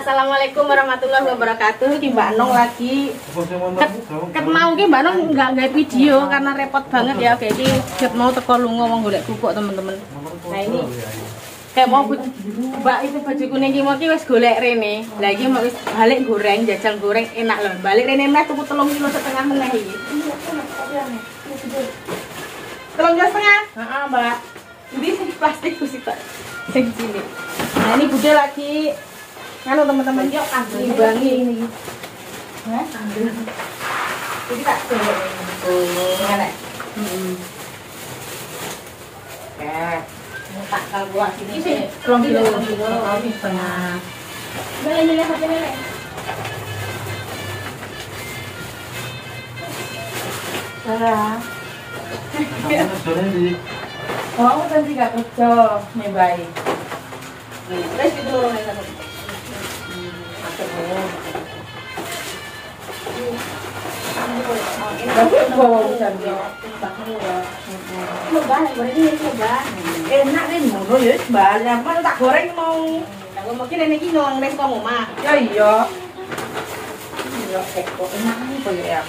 Assalamualaikum warahmatullahi wabarakatuh. Ki Mbak Nong lagi ket, mau ki Mbak Nong nggak nggak video karena repot banget ya. Oke, ki ket mau teko lunga wong golek pupuk teman-teman. Nah ini kayak mau bu- Mbak itu baju kuning ki mau ki wis golek rene. Lah iki mau wis balik goreng, jajal goreng enak loh. Balik rene meneh tuku telung kilo setengah meneh iki. Telung kilo setengah? Heeh, Mbak. Ini plastik sih, Pak. Sing sini. Nah, ini bude lagi Halo teman-teman, yuk imbangi ini. Hah? Jadi tak ini. Ya. Tak sih. Kelong kilo, kilo, ini setengah. Sarah. Oh, aku nanti gak kerja, nih baik. Terus itu orang yang satu. Enak nih ngono ya bal apa tak goreng mau Aku mungkin ini orang les kamu mah. ya iya iya enak nih koyo ya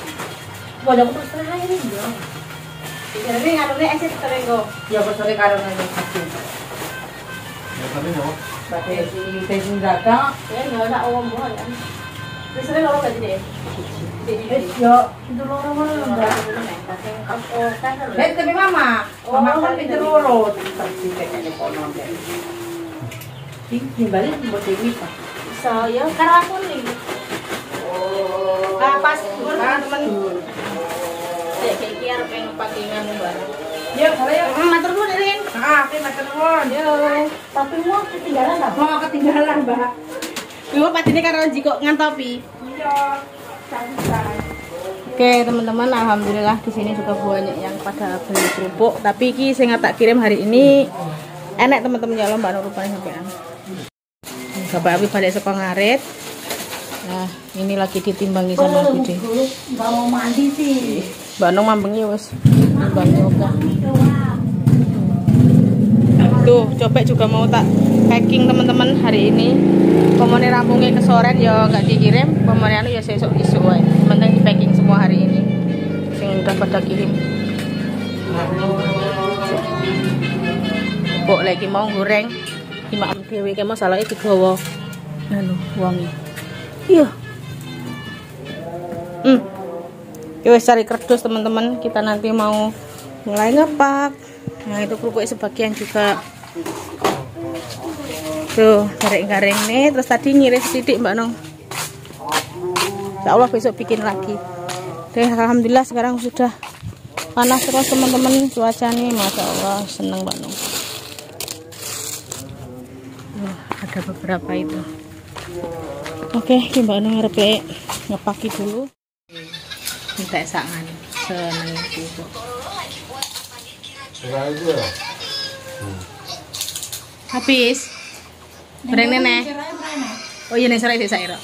aku terus terang ini ya Jadi ngarune esit terenggo. ya kok sore karo nang iki Bapak Ya. Terus sering orang gak jadi. yo itu loro mana enggak. Tapi mama, mama kan pinter loro, terus kayak kono deh. Ini balik buat pak. Ya, karena aku nih. Oh, pas kayak bareng. Ya, kalau ya, Hmm, ah, tapi. Yo, tapi mau ketinggalan nggak? Mau ketinggalan, Mbak. Ibu patine karo jiko ngantopi. Iya. Oke teman-teman, alhamdulillah di sini juga banyak yang pada beli kerupuk. Tapi ki saya tak kirim hari ini enak teman-teman ya mbak Nur rupanya sampean. Bapak Abi balik sekolah ngarit. Nah ini lagi ditimbangi sama Bude. Nggak mau mandi sih. Mbak Nung mambengi wes timbangi oke. Tuh copek juga mau tak packing teman-teman hari ini. Pemone rampungnya ke soren ya nggak dikirim. Pemone anu ya besok isu wae. Penting di packing semua hari ini. Sing udah pada kirim. Kok lagi mau goreng. Lima am dewe kayak masalahnya digawa. Anu wangi. Iya. Hmm. Ya wes cari kerdus teman-teman. Kita nanti mau mulai ngepak. Nah itu kerupuk sebagian juga. Tuh garing-garing nih. Terus tadi ngiris sedikit mbak Nong. Insya Allah besok bikin lagi. Oke, alhamdulillah sekarang sudah panas terus teman-teman cuaca nih, masya Allah seneng mbak Nong. Wah, ada beberapa itu. Oke, ini mbak Nong RP ngepaki dulu. Minta sangan seneng itu. Habis. Bareng nenek. Oh iya nek sore sik saira.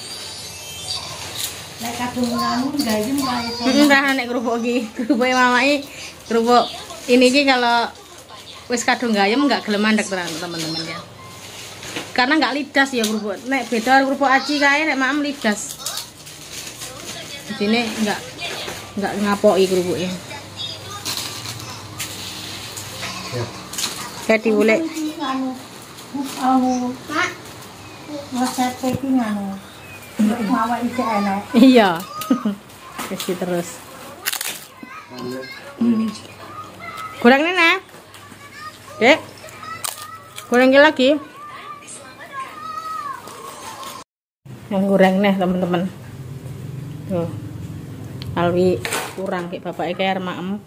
Nek kadung nganu gayem wae. Heeh, ora nek kerupuk iki. Kerupuke mamai kerupuk ini ki kalau wis kadung gayem enggak gelem mandek teman-teman ya. Karena enggak lidas ya kerupuk. Nek beda kerupuk aci kae nek mam lidas. Jadi ini enggak enggak ngapoki kerupuknya. Kayak diulek. Anu, anu, Pak. Resep iki nganu. Mawa iki enak. Iya. Kasih terus. Goreng ini nah. Dek. Goreng lagi. Yang goreng nih teman-teman. Tuh. Alwi kurang kayak bapak kayak maem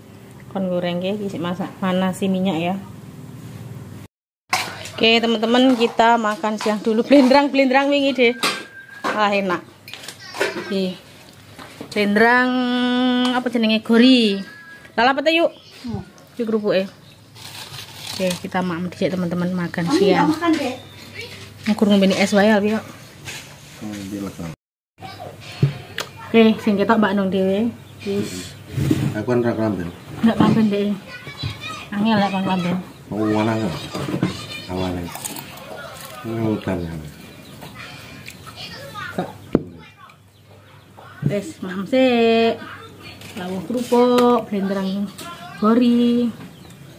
kon goreng isi masak manasi minyak ya. Oke teman-teman kita makan siang dulu belendrang belendrang wingi deh. Wah enak. Oke. Belendrang apa jenenge gori. Lala apa yuk? Yuk kerupuk ya. Oke kita makan dicek teman-teman makan siang. Makan deh. Ngukur ngombe es wae alwi yuk. Oke, sing ketok Mbak Nung dhewe. Wis Aku kan rak ndak lamben deh. Angel lek kon lamben. Mau mana? Awalnya. Ini hutan ya. Wis, mam sik. Lawuh kerupuk, blenderang gori.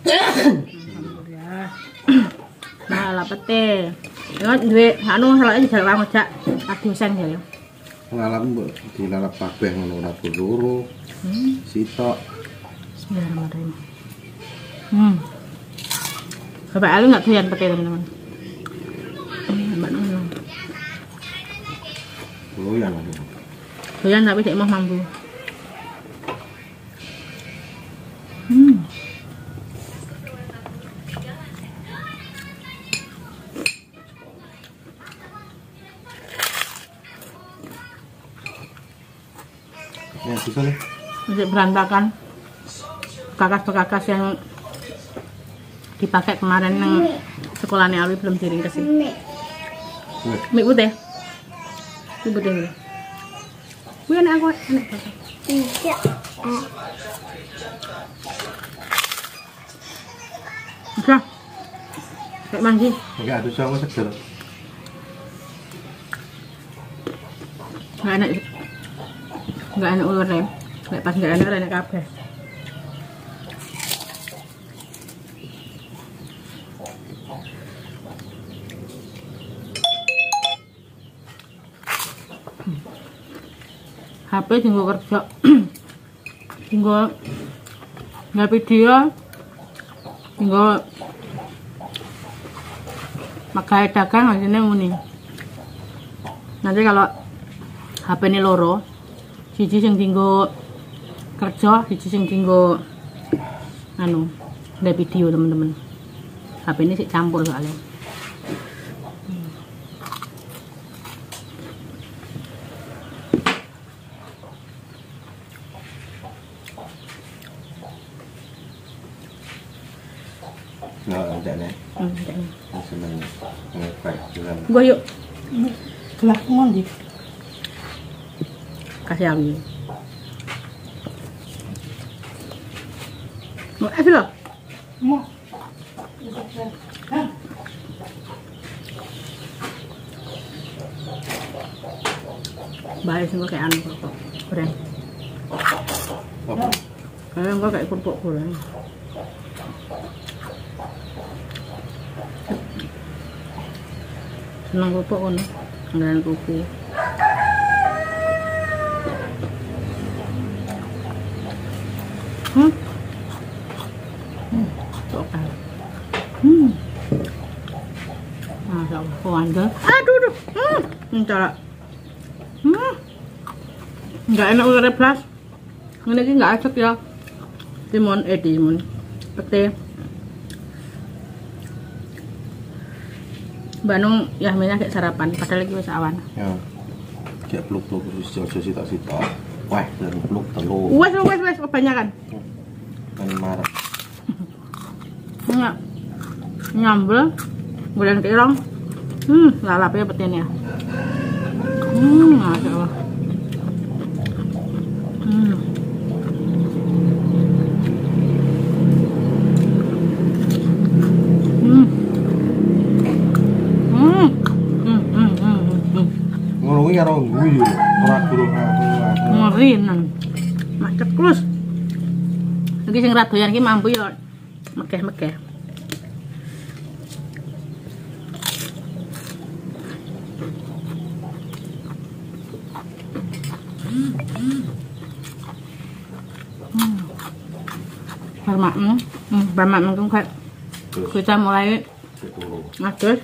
Alhamdulillah. Nah, lah pete. Ya duwe anu salake jalan ngejak adusan ya. Lalap mbok dilalap kabeh ngono ora loro. Hmm. Sitok. Bismillahirrahmanirrahim. Hmm. Bapak Ali nggak doyan pete teman-teman. Loyan aku. Doyan tapi tidak mau mampu. Hmm. Ya bisa nih. Masih berantakan. Kakas-kakas yang dipakai kemarin yang sekolahnya Alwi belum diring ke sini. Wih, Mik putih. Mik putih dulu. Wih anak aku. Tidak. Bisa. Kayak manggi. enggak ada sama seger. Nggak enak. Nggak enak ulur rem. Nggak pas nggak enak enak kabeh. HP tinggal kerja. Tinggal nggak video tinggal makai dagang hasilnya muni nanti kalau HP ini loro siji sing tinggal kerja siji sing tinggal anu nggak video teman-teman. HP ini sih campur soalnya Enggak ada nih. hmm, kayaknya. Seneng ngepek jalan. gua yuk Gelas ngondi. kasih aku mau es loh Mau. baik semua kayak anu kok goreng Apa? kayak enggak kayak kerupuk goreng seneng kerupuk kan dengan kerupuk hmm? Hmm oke hmm. Masya Allah, kok andal? Aduh, aduh, hmm, ini cara, hmm, nggak enak udah plus, ini ki nggak acak ya, timun, eh timun, pete, Bandung ya minyak kayak sarapan, padahal lagi wis awan. Ya. Kayak peluk-peluk terus jojo sitok-sitok. Wah, dan peluk telur. Wes wes wes kebanyakan. Kan marah. Enggak. Nyambel. Goreng tirong. Hmm, lalapnya petinnya. Hmm, Masya Allah. Hmm. Hmm. Hmm. Hmm, hmm, hmm, hmm. Ngono kuwi karo guyu. Ora durung ngeri nang macet terus lagi sing radoyan ki mampu ya megeh-megeh hmm, barmak mungkin kayak Terus kita mulai. Adus.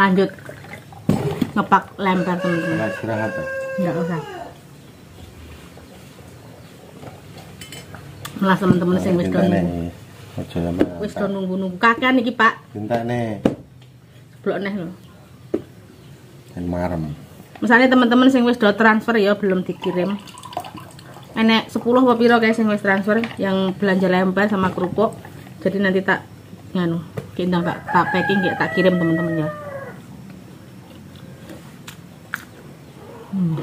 Lanjut. Ngepak lempar teman-teman. Istirahat. Enggak usah. Malah teman-teman sing wis nunggu. nih. Wis do nunggu-nunggu kakean iki, Pak. Cinta nih. Blok neh lho. Dan marem. Misalnya teman-teman sing wis do transfer ya belum dikirim. Enek 10 apa piro guys sing wis transfer yang belanja lempar sama kerupuk. Jadi nanti tak nganu, kita tak tak packing ya tak kirim teman-teman ya. Hmm.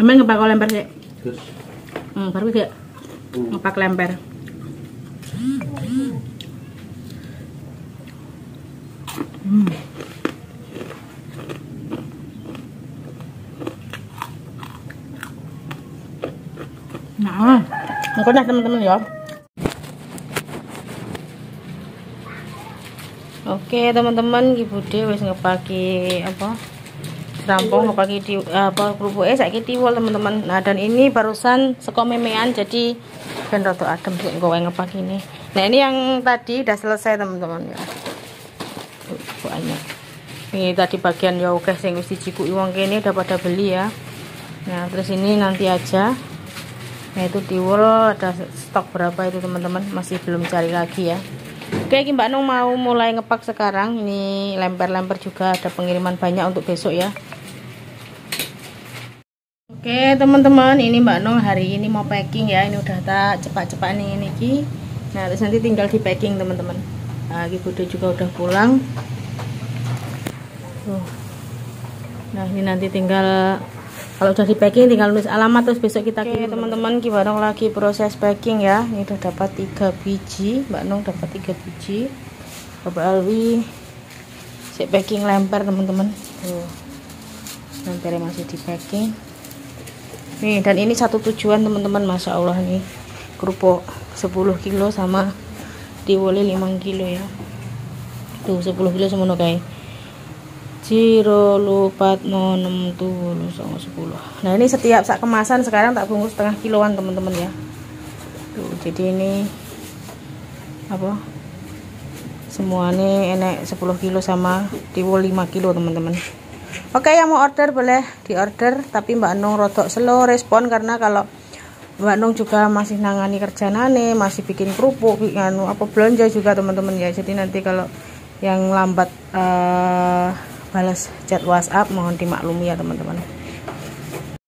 Ambil ngepak lempar sih. Terus Hmm, baru sih. Ngepak lempar. Hmm. Nah, aku dah teman-teman ya. Oke teman-teman Ibu De wis ngepaki apa rampung ngepaki di apa kerupuk eh saya tiwul teman-teman. Nah dan ini barusan seko memean jadi ben rada adem sih gue ngepaki ini. Nah ini yang tadi udah selesai teman-teman ya. Banyak. Ini tadi bagian ya oke sing wis dicikuki wong kene udah pada beli ya. Nah terus ini nanti aja. Nah itu tiwul ada stok berapa itu teman-teman? Masih belum cari lagi ya. Oke, Mbak Nung mau mulai ngepak sekarang. Ini lemper-lemper juga ada pengiriman banyak untuk besok ya. Oke, teman-teman, ini Mbak Nung hari ini mau packing ya. Ini udah tak cepat-cepat nih ini ki. Nah, terus nanti tinggal di packing, teman-teman. Nah, Ibu juga udah pulang. Tuh. Nah, ini nanti tinggal kalau udah di packing tinggal nulis alamat terus besok kita kirim teman-teman Mbak Nong lagi proses packing ya ini udah dapat tiga biji Mbak Nong dapat tiga biji Bapak Alwi si packing lempar teman-teman tuh lempernya masih di packing nih dan ini satu tujuan teman-teman Masya Allah nih kerupuk 10 kilo sama diwoli 5 kilo ya tuh 10 kilo semuanya kayak Ciro lupat no enam tuh sama sepuluh. Nah ini setiap sak kemasan sekarang tak bungkus setengah kiloan teman-teman ya. Tuh jadi ini apa? Semua ini enek 10 kilo sama tiwul 5 kilo teman-teman. Oke yang mau order boleh di order tapi Mbak Nung rotok slow respon karena kalau Mbak Nung juga masih nangani kerjaan aneh, masih bikin kerupuk, bikin apa belanja juga teman-teman ya. Jadi nanti kalau yang lambat uh, balas chat WhatsApp mohon dimaklumi ya teman-teman